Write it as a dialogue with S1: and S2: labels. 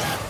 S1: Yeah.